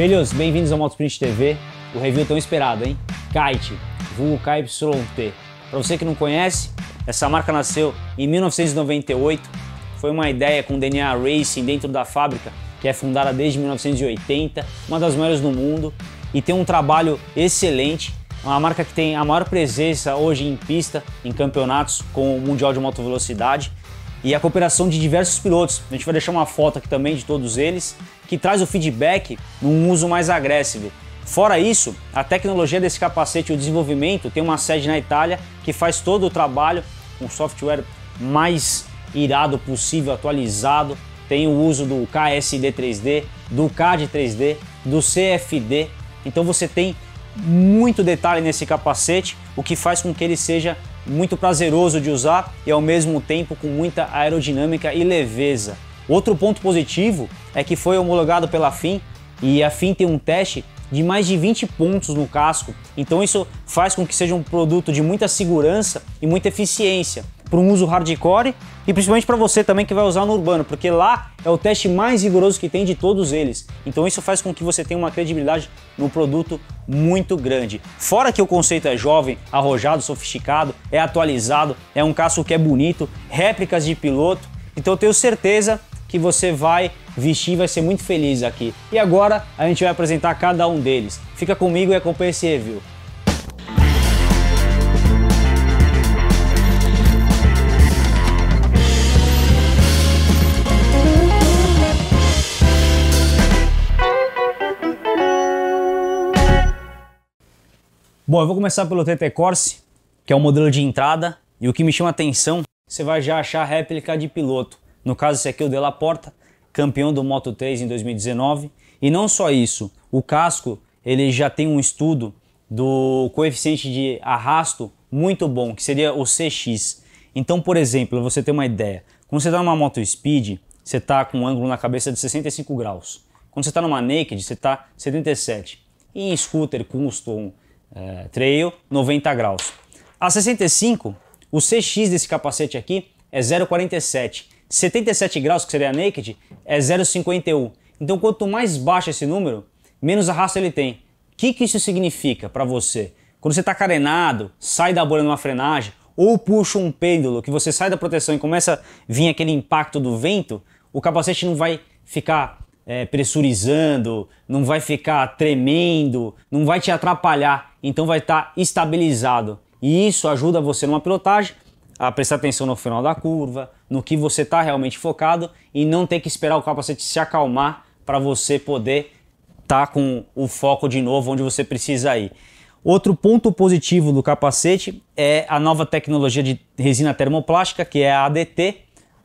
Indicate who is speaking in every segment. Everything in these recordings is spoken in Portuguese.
Speaker 1: Filhos, bem-vindos ao Motosprint TV, o review tão esperado, hein? Kite, vulgo KYT. Para você que não conhece, essa marca nasceu em 1998, foi uma ideia com DNA Racing dentro da fábrica, que é fundada desde 1980, uma das maiores do mundo, e tem um trabalho excelente, uma marca que tem a maior presença hoje em pista, em campeonatos com o Mundial de Moto Velocidade, e a cooperação de diversos pilotos. A gente vai deixar uma foto aqui também de todos eles, que traz o feedback num uso mais agressivo. Fora isso, a tecnologia desse capacete e o desenvolvimento tem uma sede na Itália que faz todo o trabalho com software mais irado possível, atualizado. Tem o uso do KSD 3D, do CAD 3D, do CFD. Então você tem muito detalhe nesse capacete, o que faz com que ele seja muito prazeroso de usar e ao mesmo tempo com muita aerodinâmica e leveza. Outro ponto positivo é que foi homologado pela FIM e a FIM tem um teste de mais de 20 pontos no casco, então isso faz com que seja um produto de muita segurança e muita eficiência para um uso hardcore e principalmente para você também que vai usar no urbano, porque lá é o teste mais rigoroso que tem de todos eles. Então isso faz com que você tenha uma credibilidade no produto muito grande. Fora que o conceito é jovem, arrojado, sofisticado, é atualizado, é um casco que é bonito, réplicas de piloto. Então eu tenho certeza que você vai vestir e vai ser muito feliz aqui. E agora a gente vai apresentar cada um deles. Fica comigo e acompanhe esse review. Bom, eu vou começar pelo TT Corse, que é o modelo de entrada, e o que me chama atenção, você vai já achar réplica de piloto. No caso, esse aqui é o De La Porta, campeão do Moto 3 em 2019. E não só isso, o casco ele já tem um estudo do coeficiente de arrasto muito bom, que seria o CX. Então, por exemplo, você tem uma ideia, quando você está numa moto speed, você está com um ângulo na cabeça de 65 graus. Quando você está numa naked, você está 77. E em scooter custom é, trail 90 graus. A 65, o CX desse capacete aqui é 0,47. 77 graus, que seria a naked, é 0,51. Então quanto mais baixo esse número, menos arrasto ele tem. O que, que isso significa para você? Quando você está carenado, sai da bolha numa frenagem, ou puxa um pêndulo, que você sai da proteção e começa a vir aquele impacto do vento, o capacete não vai ficar é, pressurizando, não vai ficar tremendo, não vai te atrapalhar, então vai estar tá estabilizado. E isso ajuda você numa pilotagem a prestar atenção no final da curva, no que você está realmente focado e não ter que esperar o capacete se acalmar para você poder estar tá com o foco de novo onde você precisa ir. Outro ponto positivo do capacete é a nova tecnologia de resina termoplástica, que é a ADT,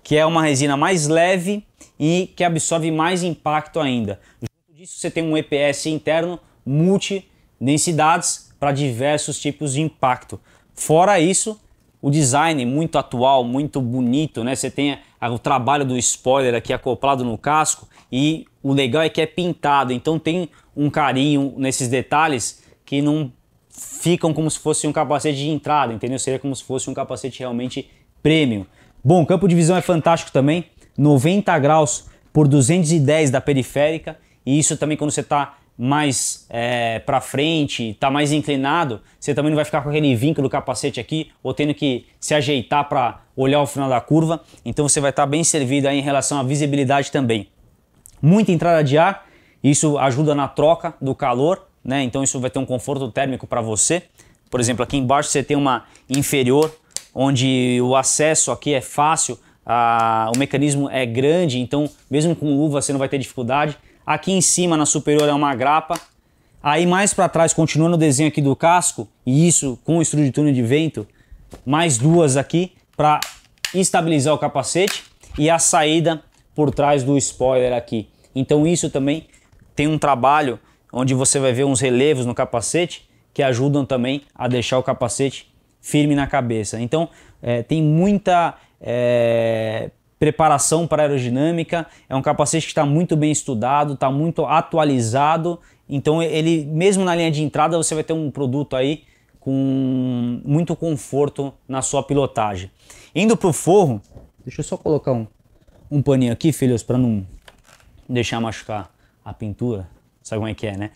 Speaker 1: que é uma resina mais leve e que absorve mais impacto ainda. Junto disso, você tem um EPS interno multi-densidades para diversos tipos de impacto. Fora isso, o design muito atual, muito bonito, né? Você tem o trabalho do spoiler aqui acoplado no casco e o legal é que é pintado, então tem um carinho nesses detalhes que não ficam como se fosse um capacete de entrada, entendeu? Seria como se fosse um capacete realmente premium. Bom, o campo de visão é fantástico também, 90 graus por 210 da periférica, e isso também quando você está mais é, para frente, está mais inclinado, você também não vai ficar com aquele vínculo do capacete aqui, ou tendo que se ajeitar para olhar o final da curva, então você vai estar tá bem servido aí em relação à visibilidade também. Muita entrada de ar, isso ajuda na troca do calor, né? então isso vai ter um conforto térmico para você. Por exemplo, aqui embaixo você tem uma inferior onde o acesso aqui é fácil, a, o mecanismo é grande, então mesmo com luva você não vai ter dificuldade. Aqui em cima, na superior, é uma grapa. Aí mais para trás, continua no desenho aqui do casco, e isso com o estudo de túnel de vento, mais duas aqui para estabilizar o capacete e a saída por trás do spoiler aqui. Então isso também tem um trabalho onde você vai ver uns relevos no capacete que ajudam também a deixar o capacete firme na cabeça. Então é, tem muita é, preparação para aerodinâmica, é um capacete que está muito bem estudado, está muito atualizado. Então ele, mesmo na linha de entrada, você vai ter um produto aí com muito conforto na sua pilotagem. Indo para o forro, deixa eu só colocar um, um paninho aqui, filhos, para não deixar machucar a pintura. Sabe como é que é, né?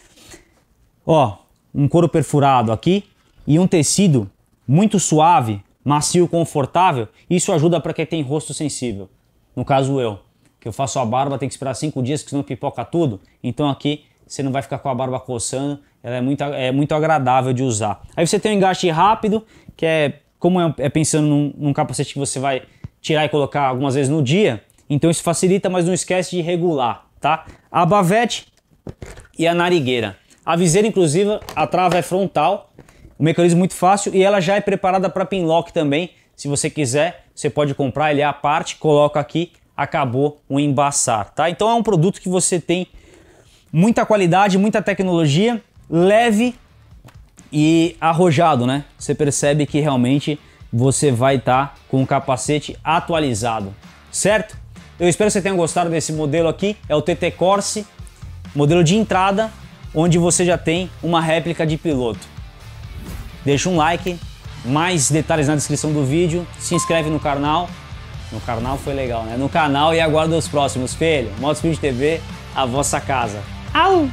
Speaker 1: Ó, um couro perfurado aqui e um tecido muito suave, macio, confortável. Isso ajuda para quem tem rosto sensível. No caso eu, que eu faço a barba, tem que esperar cinco dias, porque senão pipoca tudo. Então aqui você não vai ficar com a barba coçando, ela é muito, é muito agradável de usar. Aí você tem um engaste rápido, que é como é, é pensando num, num capacete que você vai tirar e colocar algumas vezes no dia, então isso facilita, mas não esquece de regular, tá? A bavete e a narigueira. A viseira, inclusive, a trava é frontal, um mecanismo muito fácil e ela já é preparada para pinlock também. Se você quiser, você pode comprar ele é a parte, coloca aqui, acabou o embaçar, tá? Então é um produto que você tem muita qualidade, muita tecnologia, leve e arrojado, né? Você percebe que realmente você vai estar tá com o capacete atualizado, certo? Eu espero que você tenha gostado desse modelo aqui, é o TT Corse, modelo de entrada, onde você já tem uma réplica de piloto. Deixa um like, mais detalhes na descrição do vídeo, se inscreve no canal, no canal foi legal, né? No canal e aguarda os próximos, filho. Moto Speed TV, a vossa casa. Au!